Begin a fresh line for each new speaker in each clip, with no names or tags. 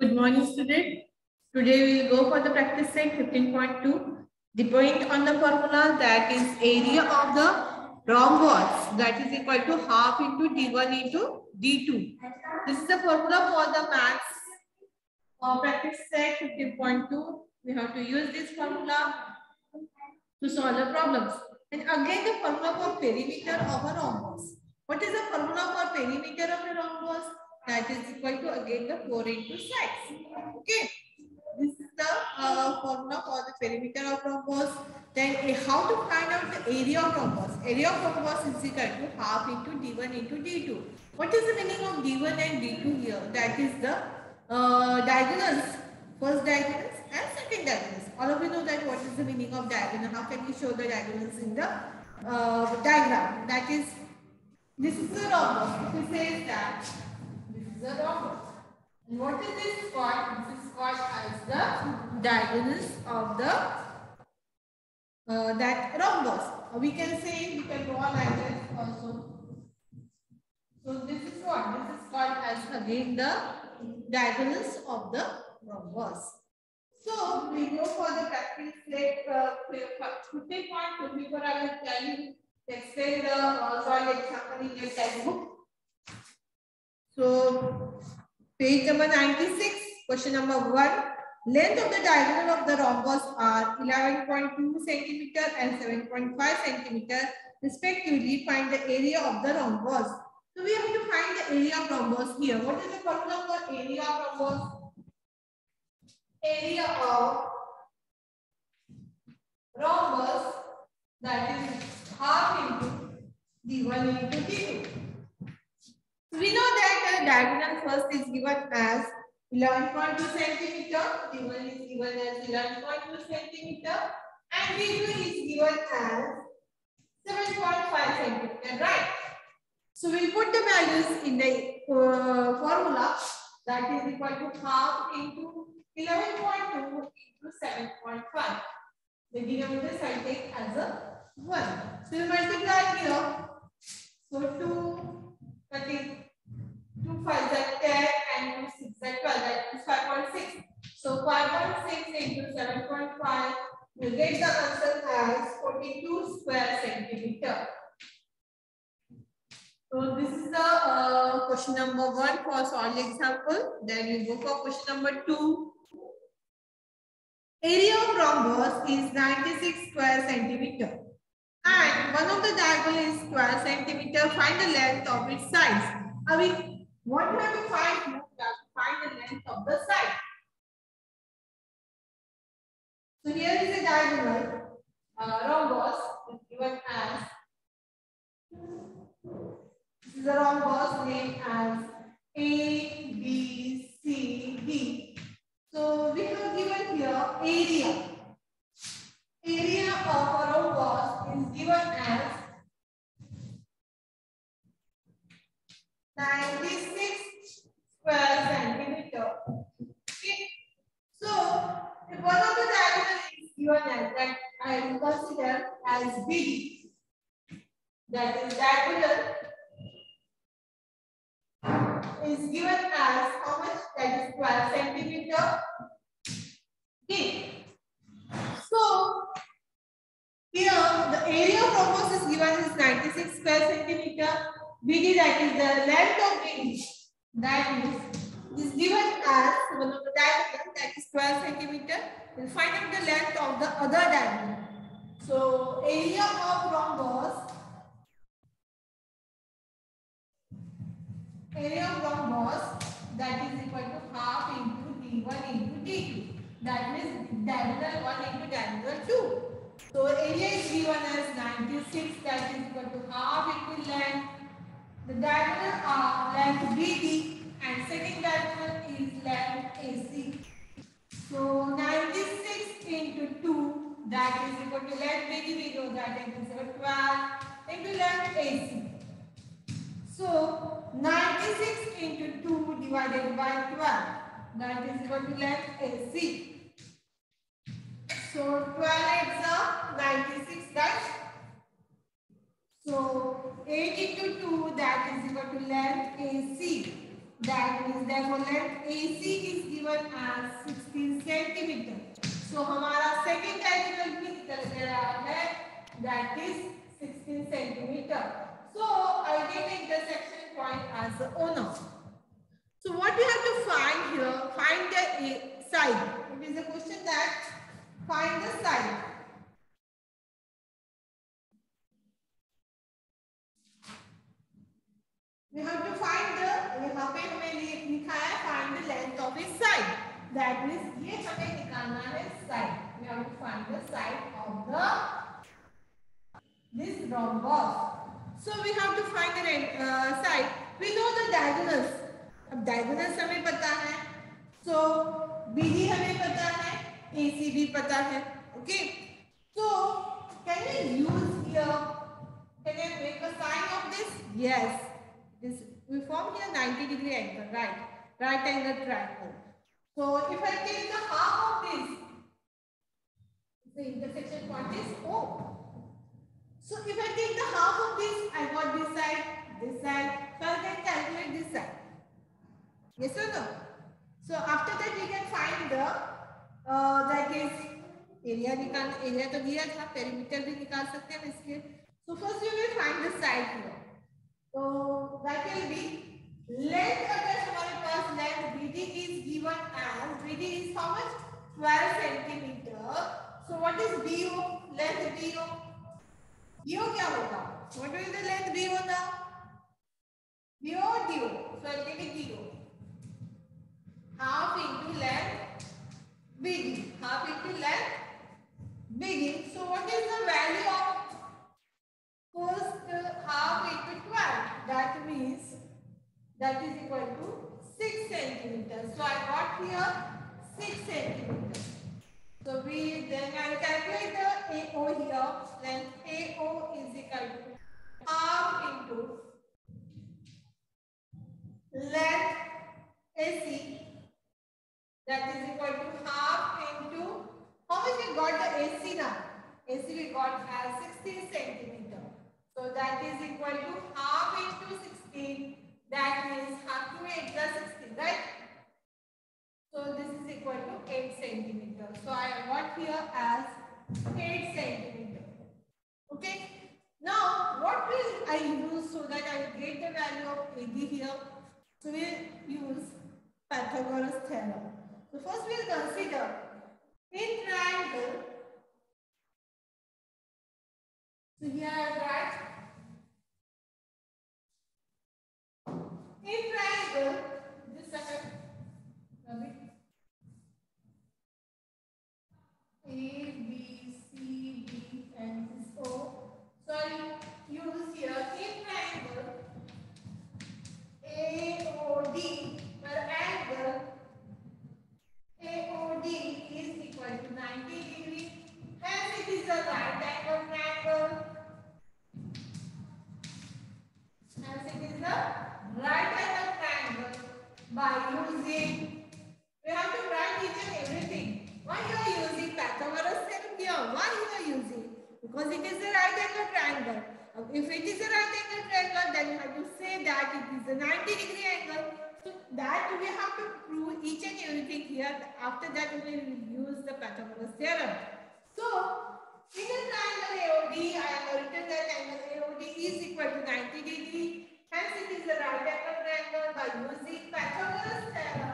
Good morning, student. Today we will go for the practice set 15.2. The point on the formula that is area of the rhombus that is equal to half into d1 into d2. This is the formula for the maths uh, practice set 15.2. We have to use this formula to solve the problems. And again the formula for perimeter of a rhombus. What is the formula for perimeter of a rhombus? That is equal to again the 4 into sides. Okay. This is the uh, formula for the perimeter of rhombus. Then uh, how to find out the area of rhombus? Area of rhombus is equal to half into d1 into d2. What is the meaning of d1 and d2 here? That is the uh, diagonals. First diagonals and second diagonals. All of you know that what is the meaning of diagonal. How can we show the diagonals in the uh, diagram? That is, this is the rhombus. If says that the rhombus. And what is this called? This is called as the diagonals of the uh, that rhombus. Uh, we can say we can draw like this also. So this is what? This is called as again the diagonals of the rhombus. So we go for the practice like uh, 50.2 before I will tell you explain the uh, soil example in your textbook. So Page number 96, question number 1. Length of the diagonal of the rhombus are 11.2 centimeter and 7.5 centimeter respectively. Find the area of the rhombus. So we have to find the area of rhombus here. What is the formula for area of rhombus? Area of rhombus that is half into d1 into d2. So we know that the diagonal first is given as 11.2 centimeter, d1 is given as 11.2 centimeter, and d2 is given as 7.5 centimeter, right? So we'll put the values in the uh, formula that is equal to half into 11.2 into 7.5. The denominator I take as a 1. So we multiply here. So 2, 30, 2 5 is 10 and 2 6 is 12. That is 5.6. So 5.6 into 7.5 will get the answer as 42 square centimeter. So this is the uh, question number one for solid example. Then we go for question number two. Area of rhombus is 96 square centimeter. And one of the diagonal is 12 centimeter. Find the length of its sides. I mean, what you have to find? You have to find the length of the side. So here is a diagonal uh, rhombus given as this is a rhombus named as if one of the diagonal is given as that I will consider as B. That is diagonal is given as how much? That is 12 centimeter. Okay. So here the area of rhombus is given as 96 square centimeter. BD that is the length of BD that is is given as one of the diagonal that is 12 centimeter. We'll find out the length of the other diagonal. So area of rhombus area of rhombus that is equal to half into d1 into d2. That means diagonal 1 into diagonal 2. So area is given as 96 that is equal to half into length. The diagonal are length BD and second diagonal is length AC. So 96 into 2 that is equal to length BD we know that is equal to 12 into length AC. So 96 into 2 divided by 12 that is equal to length AC. So 12 is a 96 dash. So 8 into 2 that is equal to length AC. That means therefore length AC is given as 16 centimeter. So हमारा second diagonal भी निकल गया है that is 16 centimeter. So I get the intersection point as the owner. So what we have to find here, find the side. It is a question that find the side. We have to find the यहाँ पे हमें लिखा है find the length of its side. That means ये हमें निकालना है side. We have to find the side of the this rhombus. So we have to find the uh, side. We know the diagonals. अब diagonals हमें पता है. So BD हमें पता है. AC भी पता है. Okay. So can we use here? Can I make a sign of this? Yes. This we form here 90 degree angle, right? Right angle triangle. So if I take the half of this, the intersection point is O. So if I take the half of this, I got this side, this side. So I can calculate this side. Yes or no? So after that we can find the uh, that is area निकाल area तो दिया था perimeter भी निकाल सकते हैं इसके. So first we will find the side here. That will be length अगर हमारे पास length BD is given as BD is how much 12 centimeter. So what is BO? Length BO. BO क्या होगा? Will the length BO now? BO or DO? So I'll take it DO. Half into length BD. Half into length BD. So what is the value of first uh, half into 12? That means that is equal to 6 centimeters. So I got here 6 centimeters. So we then I calculate the AO here. Then AO is equal to half into length AC. That is equal to half into how much we got the AC now? AC we got as 16 centimeter. That is equal to half into 16. That means half to 8 plus 16, right? So this is equal to 8 centimeter. So I got here as 8 centimeter. Okay. Now what will I use so that I get the value of AD here? So we'll use Pythagoras theorem. So first we'll consider in triangle. So here I write in triangle this second A, B, C, D and this O. So I use here in triangle AOD where angle AOD is equal to 90 degree. Hence it is a right angle triangle. Hence it is a right angle triangle by using we have to write each and everything. Why you are using Pythagoras theorem here? Why you are using? Because it is a right angle triangle. If it is a right angle triangle, then you have to say that it is a 90 degree angle. So that we have to prove each and everything here. After that, we will use the Pythagoras theorem. So, in a triangle AOD, I have written that angle AOD is equal to 90 degree. Hence, it is a right angle triangle by using Pythagoras theorem.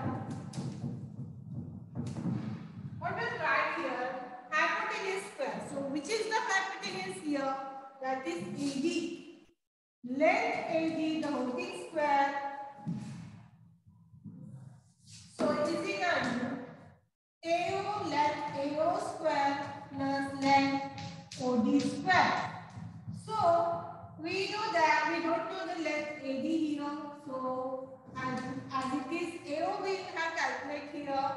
What will write here? Hypotenuse square. So, which is the hypotenuse here? That is AD. Length AD, the whole thing square. So, it is equal to AO length AO square plus length OD square. So, we know that we don't know the length AD here. So, as, as it is AO, we have calculate here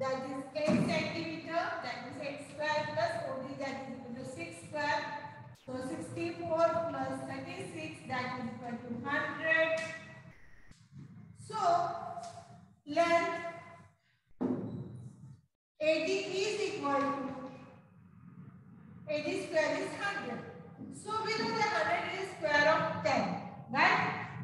that is 8 centimeter, that is 8 square plus OD that is equal to 6 square. So 64 plus 36 that is equal to 100. So length AD is equal to AD square is 100. So we know that 100 is square of 10, right?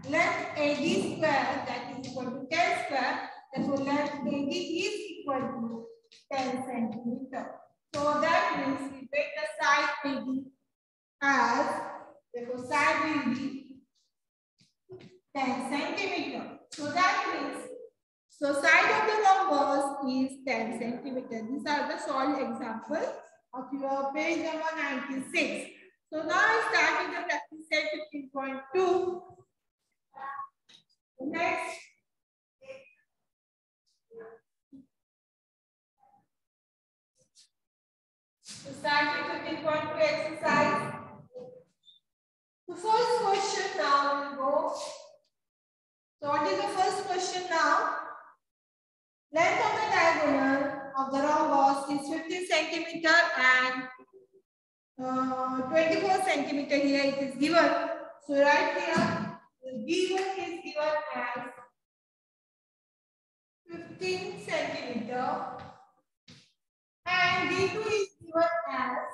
Length AD square that is equal to 10 square Therefore, length AD is equal to 10 centimeter. So that as, therefore side will be 10 centimeter. So that means, so side of the rhombus is 10 centimeter. These are the solved examples of your page number 96. So now I start with the practice set 15.2. Next. To start with 15.2 exercise. The first question now will go. So what is the first question now? Length of the diagonal of the rhombus is 15 centimeter and uh, 24 centimeter here it is given. So right here, the D1 is given as 15 centimeter and D2 is given as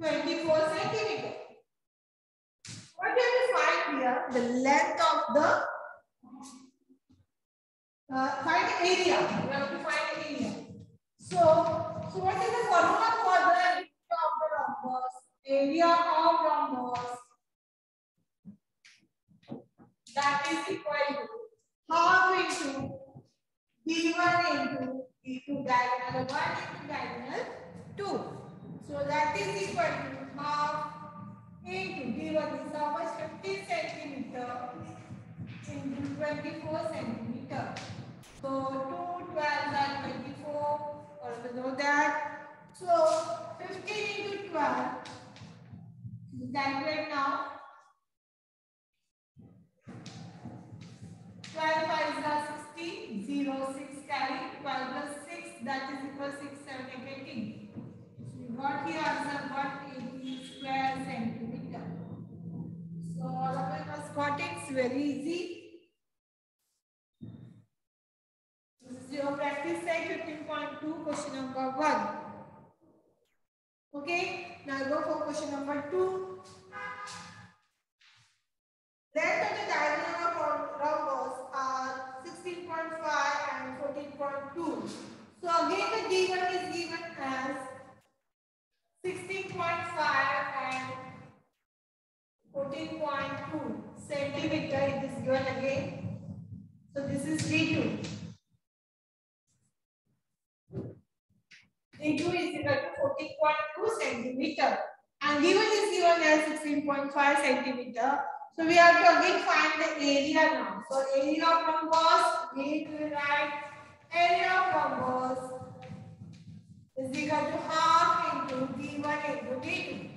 24 centimeter. What you find here? The length of the uh, find area. We have to find area. So, so what is the formula for the area of the rhombus? Area of rhombus that is equal to half into d1 into d2 diagonal 1 into diagonal 2. So that is equal to half into d1 is how much 15 centimeter into 24 centimeter. So 2 12 are 24. Also know that. So 15 into 12. Calculate now. 12 5 are 60. 0 6 carry. 12 plus 6 that is equal 6 7 8 18. So you got here answer 180 square centimeter. So all of us must got it. It's very easy. This is your practice set 15.2 question number 1. Okay, now go for question number 2. Length of the diagonal of rhombus are 16.5 and 14.2. So again the D1 is given as 16.5 and 14.2 centimeter. It is given again. So this is D2. D2 is equal to 14.2 centimeter. And given is given as 16.5 centimeter. So we have to again find the area now. So area of rhombus, we will write area of rhombus is equal to half into D1 into D2.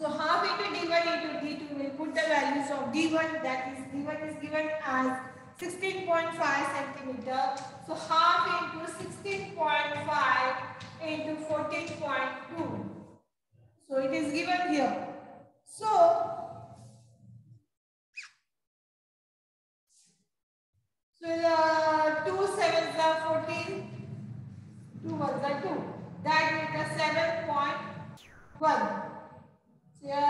So half into D1 into D2 will put the values of D1 that is D1 is given as 16.5 centimeter. So half into 16.5 into 14.2. So it is given here. So, so the 2 sevens are 14, 2 ones are 2. That makes a 7.1. So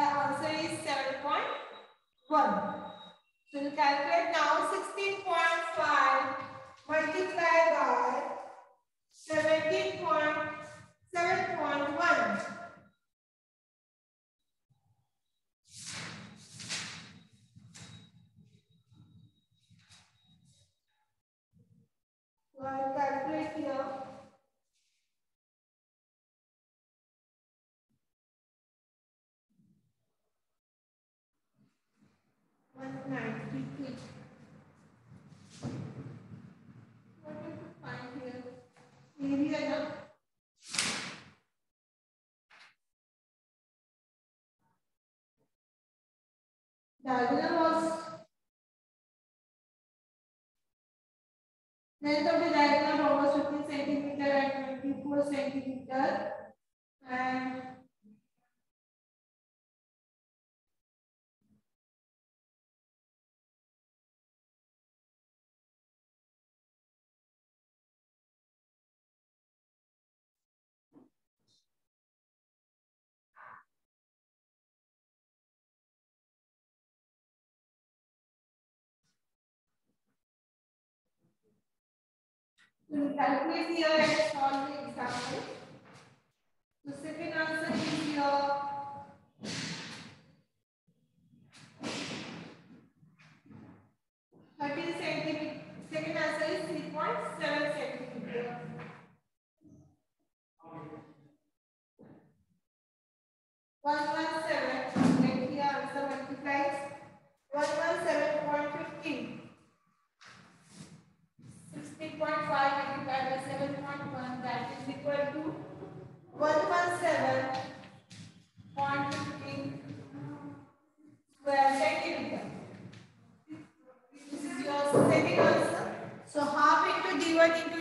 193. What did you find here? Area of diagonal was length of the diagonal was 15 centimeter and 24 centimeter and So calculate here and solve the example. The second answer is here. Thirteen centimeter. Second answer is three point seven centimeter.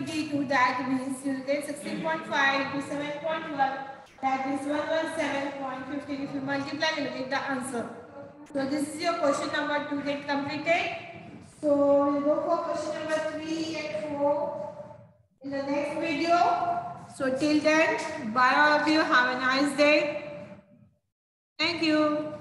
D1 into D2 that means you get 16.5 into 7.1 that is 117.15 if you multiply you will get the answer. So this is your question number 2 get completed. So we'll go for question number 3 and 4 in the next video. So till then, bye all of you. Have a nice day. Thank you.